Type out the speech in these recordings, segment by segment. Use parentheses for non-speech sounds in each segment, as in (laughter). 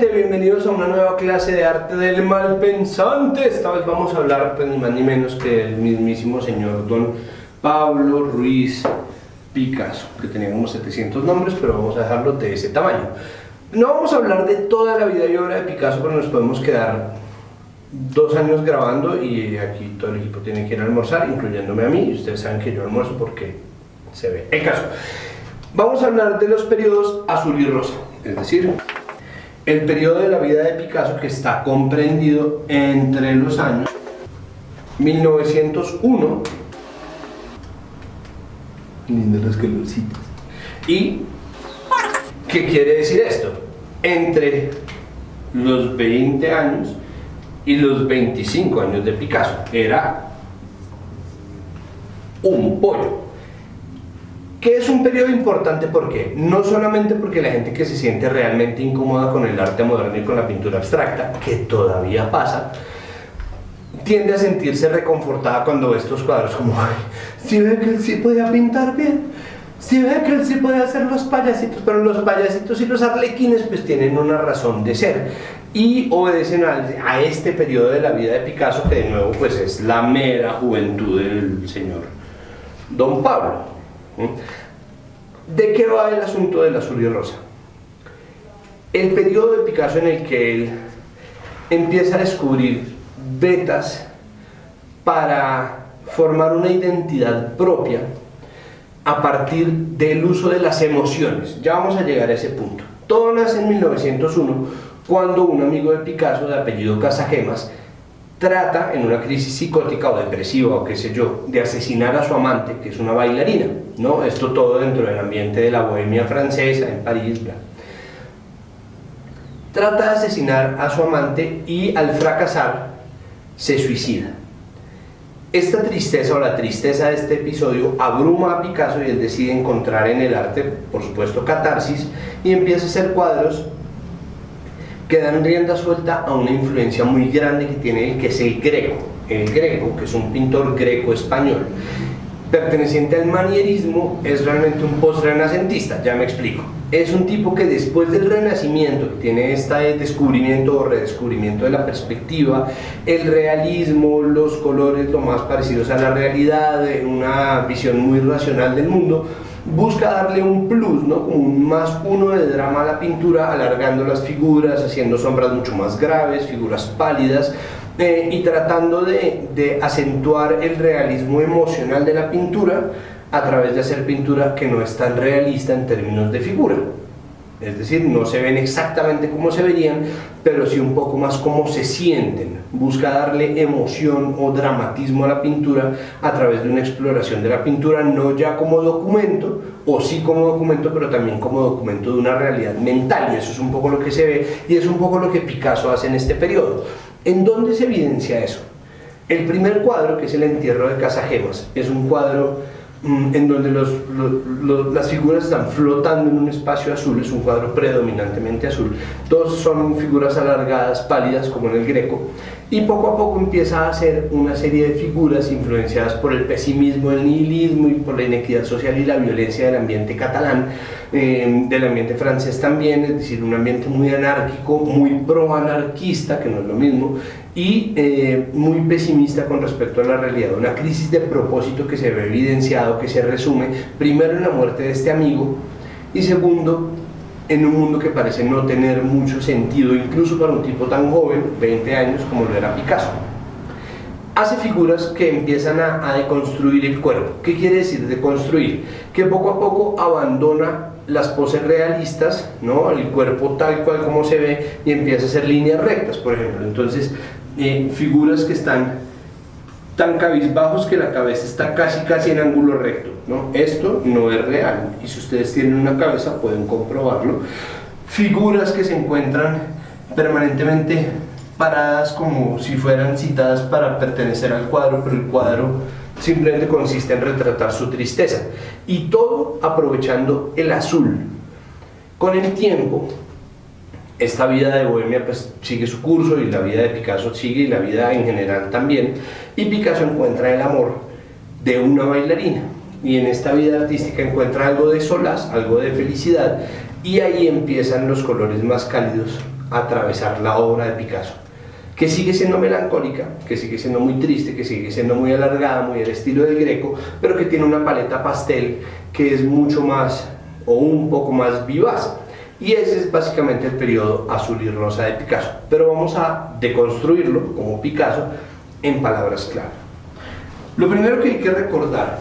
Bienvenidos a una nueva clase de arte del mal pensante. Esta vez vamos a hablar pues, ni más ni menos que del mismísimo señor don Pablo Ruiz Picasso, que tenía como 700 nombres, pero vamos a dejarlo de ese tamaño. No vamos a hablar de toda la vida y obra de Picasso, pero nos podemos quedar dos años grabando y aquí todo el equipo tiene que ir a almorzar, incluyéndome a mí, y ustedes saben que yo almuerzo porque se ve. El caso, vamos a hablar de los periodos azul y rosa, es decir, el periodo de la vida de Picasso que está comprendido entre los años 1901 las y ¿qué quiere decir esto? entre los 20 años y los 25 años de Picasso. Era un pollo que es un periodo importante porque no solamente porque la gente que se siente realmente incómoda con el arte moderno y con la pintura abstracta, que todavía pasa, tiende a sentirse reconfortada cuando ve estos cuadros como, si ve que él sí podía pintar bien, si ve que él sí puede hacer los payasitos, pero los payasitos y los arlequines pues tienen una razón de ser y obedecen a, a este periodo de la vida de Picasso que de nuevo pues es la mera juventud del señor Don Pablo. ¿De qué va el asunto del azul y rosa? El periodo de Picasso en el que él empieza a descubrir vetas para formar una identidad propia a partir del uso de las emociones. Ya vamos a llegar a ese punto. Todo nace en 1901 cuando un amigo de Picasso de apellido Casagemas trata en una crisis psicótica o depresiva o qué sé yo, de asesinar a su amante, que es una bailarina, ¿no? Esto todo dentro del ambiente de la bohemia francesa, en París, bla. Trata de asesinar a su amante y al fracasar se suicida. Esta tristeza o la tristeza de este episodio abruma a Picasso y él decide encontrar en el arte, por supuesto, catarsis y empieza a hacer cuadros que dan rienda suelta a una influencia muy grande que tiene el que es el greco. El greco, que es un pintor greco-español, perteneciente al manierismo, es realmente un post-renacentista, ya me explico. Es un tipo que después del renacimiento, tiene este descubrimiento o redescubrimiento de la perspectiva, el realismo, los colores lo más parecidos a la realidad, una visión muy racional del mundo, busca darle un plus, ¿no? un más uno de drama a la pintura, alargando las figuras, haciendo sombras mucho más graves, figuras pálidas, y tratando de, de acentuar el realismo emocional de la pintura a través de hacer pintura que no es tan realista en términos de figura es decir, no se ven exactamente como se verían, pero sí un poco más como se sienten. Busca darle emoción o dramatismo a la pintura a través de una exploración de la pintura, no ya como documento, o sí como documento, pero también como documento de una realidad mental, y eso es un poco lo que se ve, y es un poco lo que Picasso hace en este periodo. ¿En dónde se evidencia eso? El primer cuadro, que es el entierro de Casagemas, es un cuadro Mm, en donde las figuras están flotando en un espacio azul, es un cuadro predominantemente azul, todos son figuras alargadas, pálidas como en el greco, y poco a poco empieza a hacer una serie de figuras influenciadas por el pesimismo, el nihilismo y por la inequidad social y la violencia del ambiente catalán, eh, del ambiente francés también, es decir, un ambiente muy anárquico, muy pro-anarquista, que no es lo mismo, y eh, muy pesimista con respecto a la realidad, una crisis de propósito que se ve evidenciado, que se resume primero en la muerte de este amigo y segundo en un mundo que parece no tener mucho sentido, incluso para un tipo tan joven, 20 años, como lo era Picasso. Hace figuras que empiezan a, a deconstruir el cuerpo. ¿Qué quiere decir deconstruir? Que poco a poco abandona las poses realistas, ¿no? el cuerpo tal cual como se ve y empieza a hacer líneas rectas, por ejemplo. Entonces eh, figuras que están tan cabizbajos que la cabeza está casi casi en ángulo recto. ¿no? Esto no es real y si ustedes tienen una cabeza pueden comprobarlo. Figuras que se encuentran permanentemente paradas como si fueran citadas para pertenecer al cuadro, pero el cuadro simplemente consiste en retratar su tristeza. Y todo aprovechando el azul. Con el tiempo, esta vida de Bohemia pues sigue su curso y la vida de Picasso sigue y la vida en general también. Y Picasso encuentra el amor de una bailarina. Y en esta vida artística encuentra algo de solaz, algo de felicidad. Y ahí empiezan los colores más cálidos a atravesar la obra de Picasso que sigue siendo melancólica, que sigue siendo muy triste, que sigue siendo muy alargada, muy al estilo del greco, pero que tiene una paleta pastel que es mucho más o un poco más vivaz. Y ese es básicamente el periodo azul y rosa de Picasso. Pero vamos a deconstruirlo como Picasso en palabras clave. Lo primero que hay que recordar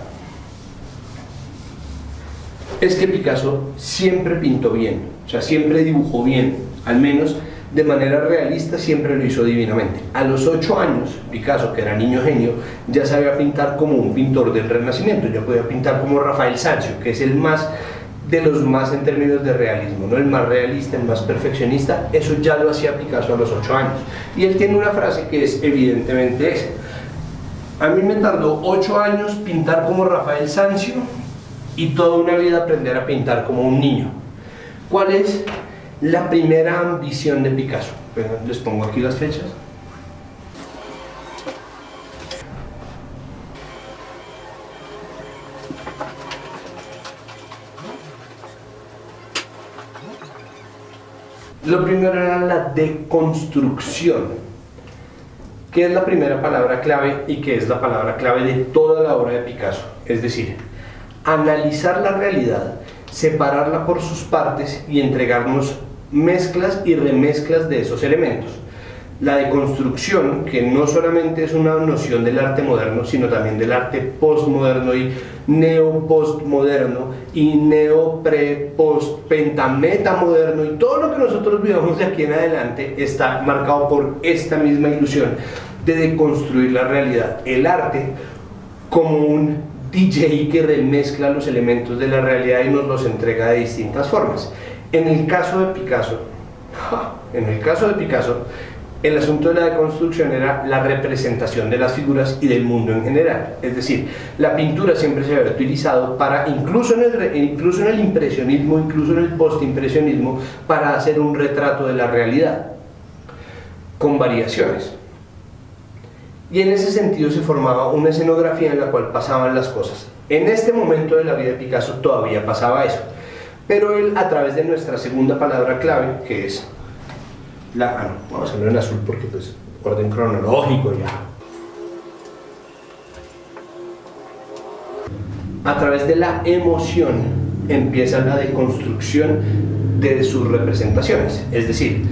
es que Picasso siempre pintó bien, o sea, siempre dibujó bien, al menos de manera realista siempre lo hizo divinamente. A los ocho años, Picasso, que era niño genio, ya sabía pintar como un pintor del Renacimiento, ya podía pintar como Rafael Sanzio, que es el más de los más en términos de realismo, ¿no? el más realista, el más perfeccionista, eso ya lo hacía Picasso a los ocho años. Y él tiene una frase que es evidentemente esa. A mí me tardó ocho años pintar como Rafael Sanzio y toda una vida aprender a pintar como un niño. ¿Cuál es la primera ambición de Picasso. les pongo aquí las fechas. Lo primero era la deconstrucción, que es la primera palabra clave y que es la palabra clave de toda la obra de Picasso. Es decir, analizar la realidad, separarla por sus partes y entregarnos mezclas y remezclas de esos elementos. La deconstrucción, que no solamente es una noción del arte moderno, sino también del arte postmoderno y neo-postmoderno y neo-pre-post-pentametamoderno y todo lo que nosotros vivamos de aquí en adelante está marcado por esta misma ilusión de deconstruir la realidad. El arte como un DJ que remezcla los elementos de la realidad y nos los entrega de distintas formas. En el caso de Picasso, (laughs) en el caso de Picasso, el asunto de la deconstrucción era la representación de las figuras y del mundo en general. Es decir, la pintura siempre se había utilizado para, incluso en el, incluso en el impresionismo, incluso en el postimpresionismo, para hacer un retrato de la realidad, con variaciones. Y en ese sentido se formaba una escenografía en la cual pasaban las cosas. En este momento de la vida de Picasso todavía pasaba eso. Pero él, a través de nuestra segunda palabra clave, que es Ah, vamos a hacerlo en azul porque pues orden cronológico ya. A través de la emoción empieza la deconstrucción de sus representaciones. Es decir,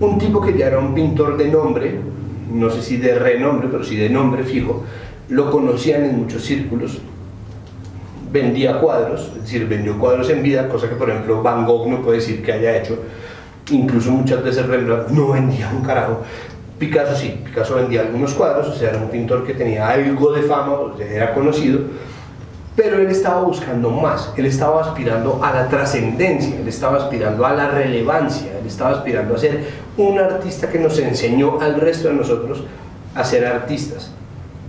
un tipo que ya era un pintor de nombre, no sé si de renombre, pero sí de nombre fijo, lo conocían en muchos círculos, vendía cuadros, es decir, vendió cuadros en vida, cosa que por ejemplo Van Gogh no puede decir que haya hecho, incluso muchas veces Rembrandt no vendía un carajo. Picasso sí, Picasso vendía algunos cuadros, o sea, era un pintor que tenía algo de fama, era conocido, pero él estaba buscando más, él estaba aspirando a la trascendencia, él estaba aspirando a la relevancia, él estaba aspirando a ser un artista que nos enseñó al resto de nosotros a ser artistas.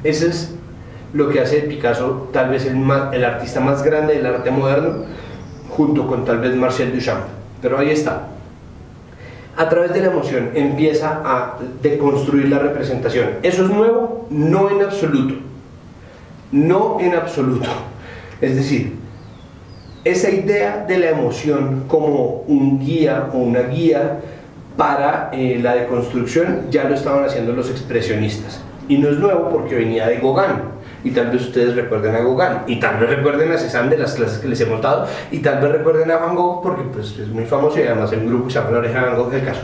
Ese es lo que hace Picasso tal vez el, el artista más grande del arte moderno, junto con tal vez Marcel Duchamp. Pero ahí está. A través de la emoción empieza a deconstruir la representación. ¿Eso es nuevo? No en absoluto. No en absoluto. Es decir, esa idea de la emoción como un guía o una guía para eh, la deconstrucción ya lo estaban haciendo los expresionistas. Y no es nuevo porque venía de Gauguin y tal vez ustedes recuerden a Gauguin y tal vez recuerden a Cézanne de las clases que les hemos dado y tal vez recuerden a Van Gogh porque pues, es muy famoso y además el grupo se llama La Oreja de Van Gogh del caso.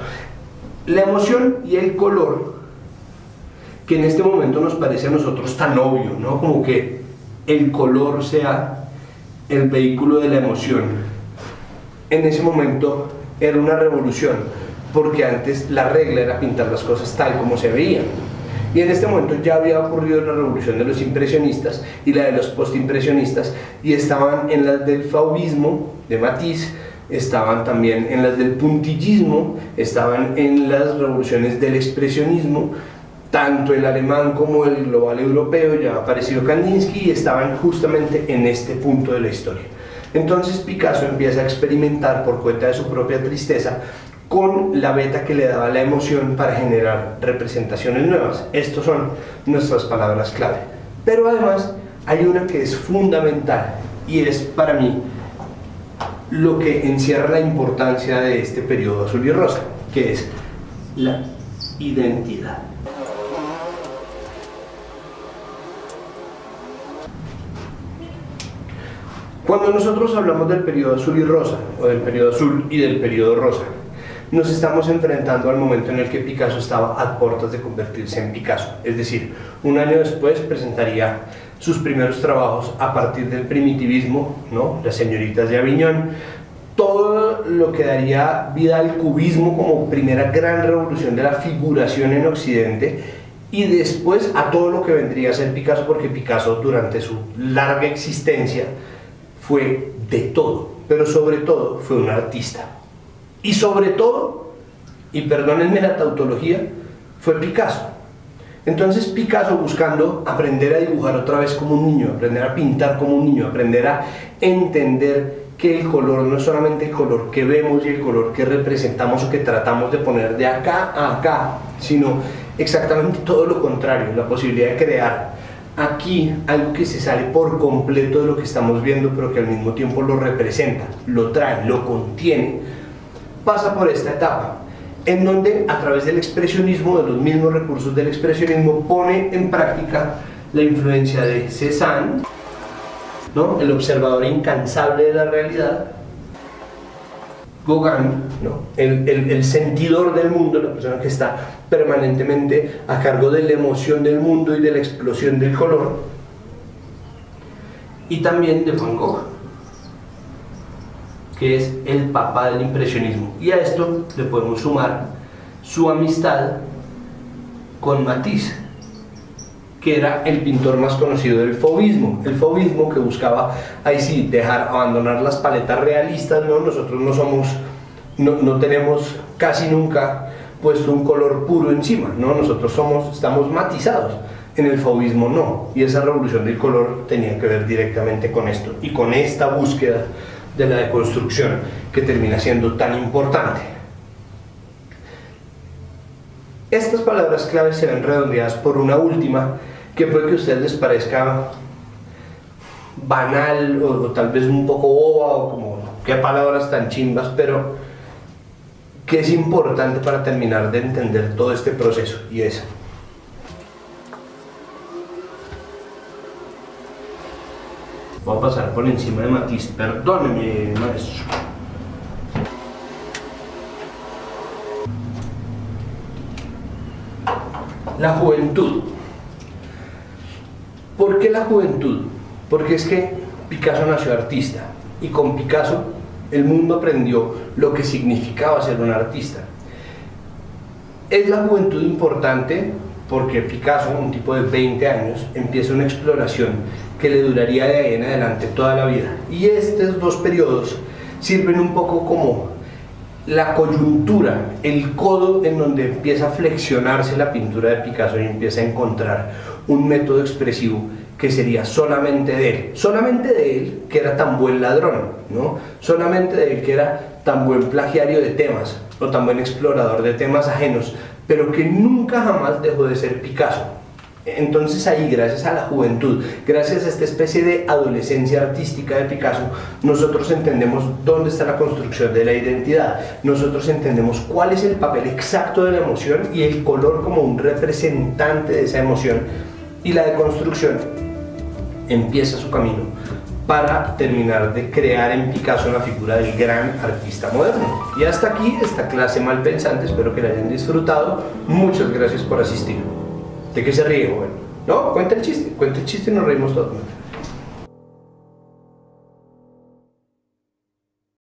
La emoción y el color que en este momento nos parece a nosotros tan obvio, ¿no? Como que el color sea el vehículo de la emoción. En ese momento era una revolución, porque antes la regla era pintar las cosas tal como se veían. Y en este momento ya había ocurrido la revolución de los impresionistas y la de los postimpresionistas y estaban en las del fauvismo de Matisse, estaban también en las del puntillismo, estaban en las revoluciones del expresionismo, tanto el alemán como el global europeo, ya ha aparecido Kandinsky y estaban justamente en este punto de la historia. Entonces Picasso empieza a experimentar por cuenta de su propia tristeza con la beta que le daba la emoción para generar representaciones nuevas. Estas son nuestras palabras clave. Pero además hay una que es fundamental y es para mí lo que encierra la importancia de este periodo azul y rosa, que es la identidad. Cuando nosotros hablamos del periodo azul y rosa, o del periodo azul y del periodo rosa, nos estamos enfrentando al momento en el que Picasso estaba a puertas de convertirse en Picasso. Es decir, un año después presentaría sus primeros trabajos a partir del primitivismo, ¿no? las señoritas de Aviñón, todo lo que daría vida al cubismo como primera gran revolución de la figuración en Occidente y después a todo lo que vendría a ser Picasso, porque Picasso durante su larga existencia fue de todo, pero sobre todo fue un artista. Y sobre todo, y perdónenme la tautología, fue Picasso. Entonces Picasso buscando aprender a dibujar otra vez como un niño, aprender a pintar como un niño, aprender a entender que el color no es solamente el color que vemos y el color que representamos o que tratamos de poner de acá a acá, sino exactamente todo lo contrario, la posibilidad de crear aquí algo que se sale por completo de lo que estamos viendo, pero que al mismo tiempo lo representa, lo trae, lo contiene, pasa por esta etapa, en donde a través del expresionismo, de los mismos recursos del expresionismo, pone en práctica la influencia de Cézanne, ¿no? el observador incansable de la realidad, Gauguin, ¿no? el, el, el, sentidor del mundo, la persona que está permanentemente a cargo de la emoción del mundo y de la explosión del color, y también de Van Gogh, que es el papá del impresionismo. Y a esto le podemos sumar su amistad con Matisse, que era el pintor más conocido del fauvismo. El fauvismo que buscaba, ahí sí, dejar, abandonar las paletas realistas, ¿no? Nosotros no somos, no, no tenemos casi nunca puesto un color puro encima, ¿no? Nosotros somos, estamos matizados. En el fauvismo no, y esa revolución del color tenía que ver directamente con esto y con esta búsqueda de la deconstrucción que termina siendo tan importante. Estas palabras claves se ven redondeadas por una última que puede que a ustedes les parezca banal o, tal vez un poco boba o como qué palabras tan chimbas, pero que es importante para terminar de entender todo este proceso y es Voy a pasar por encima de Matisse, perdóneme, maestro. La juventud. ¿Por qué la juventud? Porque es que Picasso nació artista y con Picasso el mundo aprendió lo que significaba ser un artista. Es la juventud importante porque Picasso, un tipo de 20 años, empieza una exploración que le duraría de ahí en adelante toda la vida. Y estos dos periodos sirven un poco como la coyuntura, el codo en donde empieza a flexionarse la pintura de Picasso y empieza a encontrar un método expresivo que sería solamente de él, solamente de él que era tan buen ladrón, ¿no? solamente de él que era tan buen plagiario de temas o tan buen explorador de temas ajenos, pero que nunca jamás dejó de ser Picasso. Entonces ahí, gracias a la juventud, gracias a esta especie de adolescencia artística de Picasso, nosotros entendemos dónde está la construcción de la identidad, nosotros entendemos cuál es el papel exacto de la emoción y el color como un representante de esa emoción y la deconstrucción empieza su camino para terminar de crear en Picasso la figura del gran artista moderno. Y hasta aquí esta clase mal pensante, espero que la hayan disfrutado. Muchas gracias por asistir. ¿De qué se ríe, joven? No, cuenta el chiste, cuenta el chiste y nos reímos todos.